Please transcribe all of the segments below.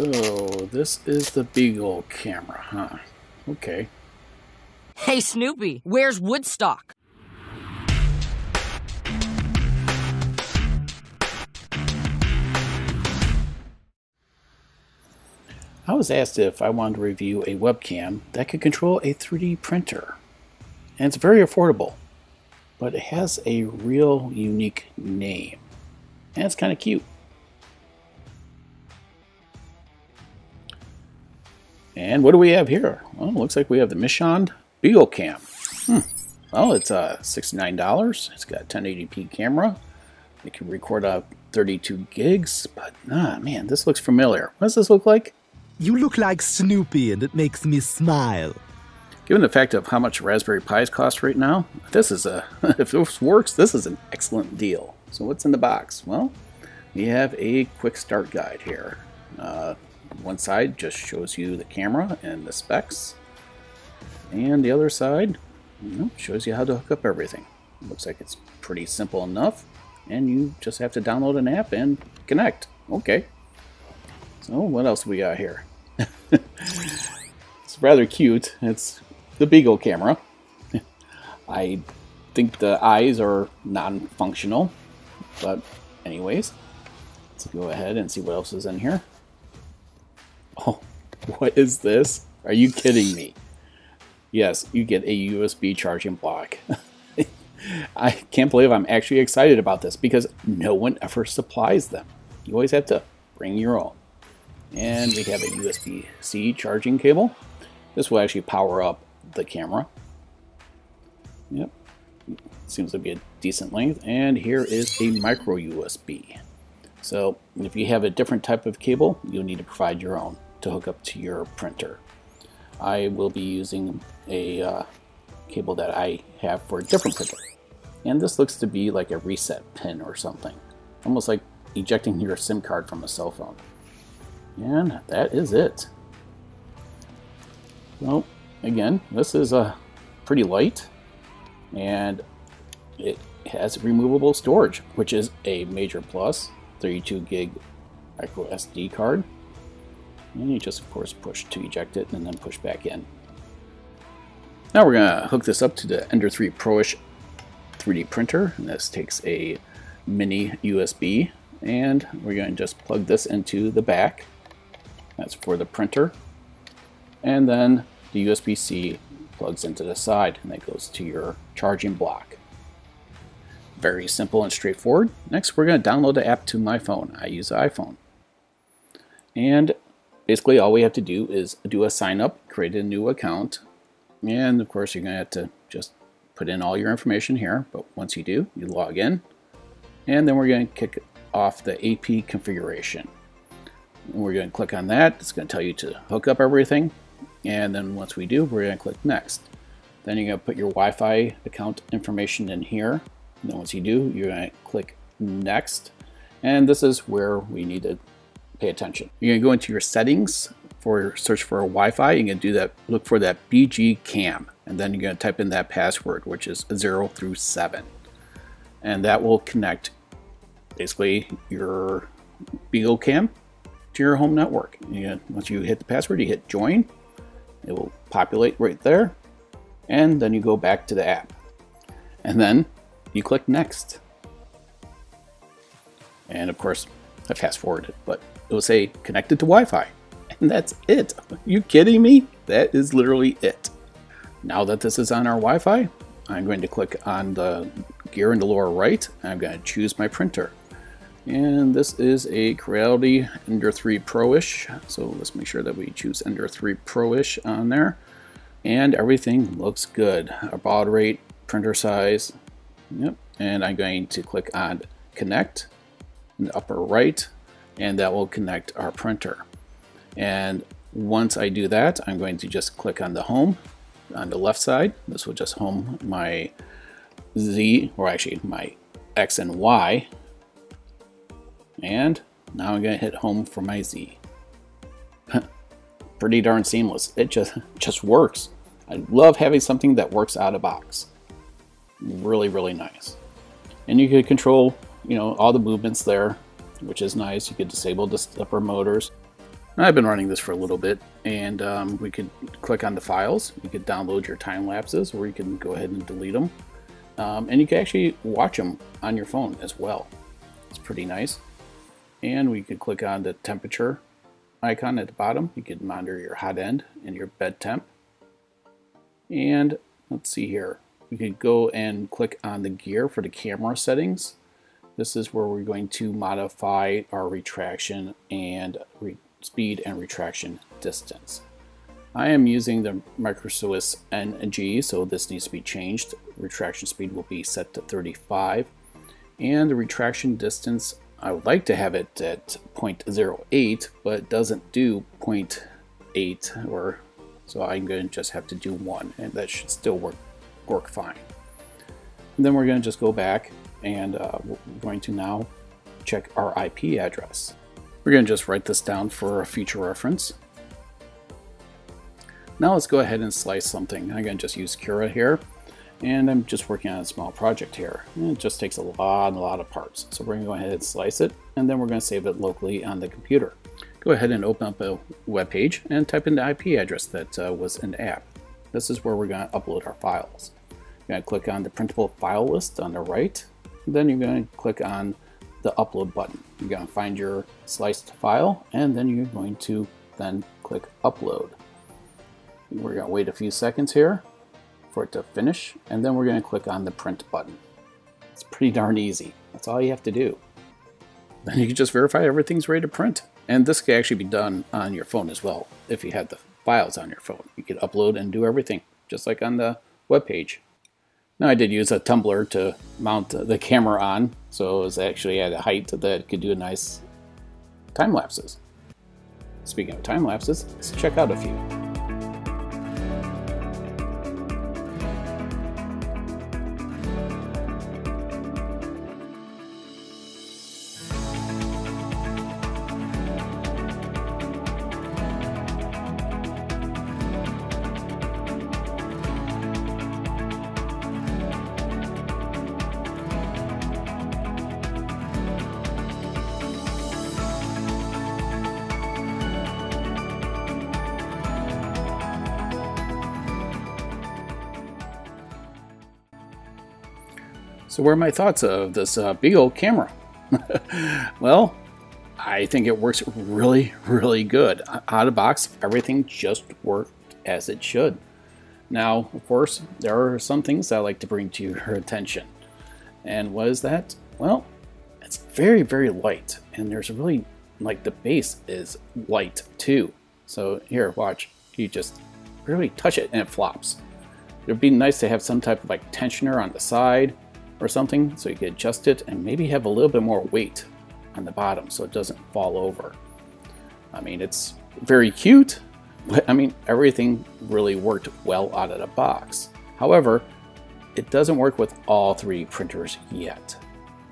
So, this is the Beagle camera, huh? Okay. Hey, Snoopy, where's Woodstock? I was asked if I wanted to review a webcam that could control a 3D printer. And it's very affordable, but it has a real unique name. And it's kind of cute. And what do we have here? Well, looks like we have the Mintion Beagle Cam. Hmm. Well, it's uh, $69. It's got a 1080p camera. It can record up 32 gigs, but ah, man, this looks familiar. What does this look like? You look like Snoopy and it makes me smile. Given the fact of how much Raspberry Pis cost right now, this is a, if this works, this is an excellent deal. So what's in the box? Well, we have a quick start guide here. Uh, one side just shows you the camera and the specs. And the other side you know, shows you how to hook up everything. Looks like it's pretty simple enough. And you just have to download an app and connect. Okay. So what else we got here? it's rather cute. It's the Beagle camera. I think the eyes are non-functional. But anyways, let's go ahead and see what else is in here. Oh, what is this? Are you kidding me? Yes, you get a USB charging block. I can't believe I'm actually excited about this because no one ever supplies them. You always have to bring your own. And we have a USB-C charging cable. This will actually power up the camera. Yep, seems to be a decent length. And here is a micro USB. So if you have a different type of cable, you'll need to provide your own to hook up to your printer. I will be using a uh, cable that I have for a different printer. And this looks to be like a reset pin or something. Almost like ejecting your SIM card from a cell phone. And that is it. Well, again, this is a uh, pretty light and it has removable storage, which is a major plus. 32 gig micro SD card. And you just, of course, push to eject it and then push back in. Now we're going to hook this up to the Ender 3 Pro-ish 3D printer. And this takes a mini USB. And we're going to just plug this into the back. That's for the printer. And then the USB-C plugs into the side and that goes to your charging block. Very simple and straightforward. Next, we're going to download the app to my phone. I use iPhone. And basically all we have to do is do a sign up, create a new account. And of course, you're going to have to just put in all your information here. But once you do, you log in. And then we're going to kick off the AP configuration. We're going to click on that. It's going to tell you to hook up everything. And then once we do, we're going to click next. Then you're going to put your Wi-Fi account information in here. And then once you do, you're going to click next. And this is where we need to pay attention. You're to go into your settings for search for a Wi-Fi. You're to do that, look for that BG cam. And then you're to type in that password, which is 0 through 7. And that will connect basically your Beagle cam to your home network. Once you hit the password, you hit join. It will populate right there. And then you go back to the app. And then you click next. And of course, I fast forwarded, but it will say connected to Wi-Fi. And that's it. Are you kidding me? That is literally it. Now that this is on our Wi-Fi, I'm going to click on the gear in the lower right. I'm going to choose my printer. And this is a Creality Ender 3 Pro-ish. So let's make sure that we choose Ender 3 Pro-ish on there. And everything looks good. Our baud rate, printer size. Yep. And I'm going to click on Connect in the upper right. And that will connect our printer. And once I do that, I'm going to just click on the Home on the left side. This will just home my Z, or actually my X and Y and now I'm gonna hit home for my Z. Pretty darn seamless. It just, just works. I love having something that works out of box. Really, really nice. And you can control, you know, all the movements there, which is nice. You can disable the stepper motors. I've been running this for a little bit, and um, we could click on the files. You could download your time lapses, or you can go ahead and delete them. Um, and you can actually watch them on your phone as well. It's pretty nice. And we could click on the temperature icon at the bottom. You could monitor your hot end and your bed temp. And let's see here. We could go and click on the gear for the camera settings. This is where we're going to modify our retraction and re speed and retraction distance. I am using the Micro Swiss NG, so this needs to be changed. Retraction speed will be set to 35. And the retraction distance, I would like to have it at 0.08, but it doesn't do 0.8, or so I'm going to just have to do one, and that should still work, work fine. And then we're going to just go back, and uh, we're going to now check our IP address. We're going to just write this down for a future reference. Now let's go ahead and slice something. I'm going to just use Cura here. And I'm just working on a small project here. it just takes a lot, and a lot of parts. So we're going to go ahead and slice it, and then we're going to save it locally on the computer. Go ahead and open up a web page and type in the IP address that uh, was in the app. This is where we're going to upload our files. You're going to click on the printable file list on the right. Then you're going to click on the upload button. You're going to find your sliced file, and then you're going to then click upload. We're going to wait a few seconds here for it to finish, and then we're going to click on the print button. It's pretty darn easy. That's all you have to do. Then you can just verify everything's ready to print. And this can actually be done on your phone as well. If you had the files on your phone, you could upload and do everything, just like on the web page. Now I did use a tumbler to mount the camera on, so it was actually at a height that could do nice time lapses. Speaking of time lapses, let's check out a few. So what are my thoughts of this uh, big old camera? well, I think it works really, really good. Out of box, everything just worked as it should. Now, of course, there are some things I like to bring to your attention. And what is that? Well, it's very, very light. And there's really, like the base is light too. So here, watch. You just really touch it and it flops. It would be nice to have some type of like tensioner on the side or something so you can adjust it and maybe have a little bit more weight on the bottom so it doesn't fall over. I mean, it's very cute, but I mean, everything really worked well out of the box. However, it doesn't work with all three printers yet.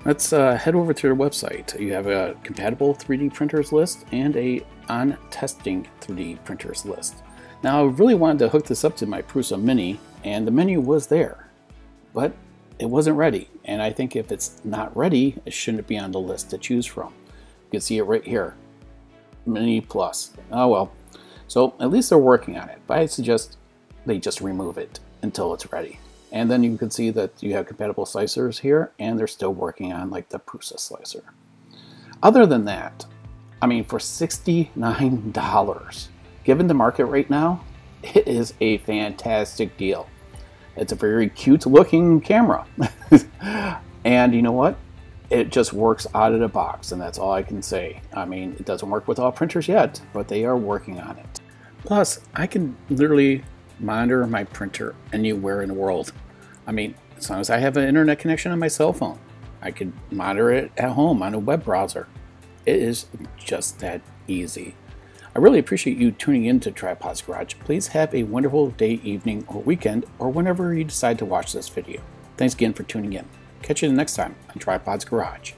Let's uh, head over to their website. You have a compatible 3D printers list and a on testing 3D printers list. Now I really wanted to hook this up to my Prusa Mini and the menu was there, but it wasn't ready. And I think if it's not ready, it shouldn't be on the list to choose from. You can see it right here, Mini Plus. Oh well. So at least they're working on it, but I suggest they just remove it until it's ready. And then you can see that you have compatible slicers here, and they're still working on like the Prusa slicer. Other than that, I mean, for $69, given the market right now, it is a fantastic deal. It's a very cute looking camera. and you know what? It just works out of the box, and that's all I can say. I mean, it doesn't work with all printers yet, but they are working on it. Plus, I can literally monitor my printer anywhere in the world. I mean, as long as I have an internet connection on my cell phone, I can monitor it at home on a web browser. It is just that easy. I really appreciate you tuning in to Tripods Garage. Please have a wonderful day, evening, or weekend, or whenever you decide to watch this video. Thanks again for tuning in. Catch you next time on Tripods Garage.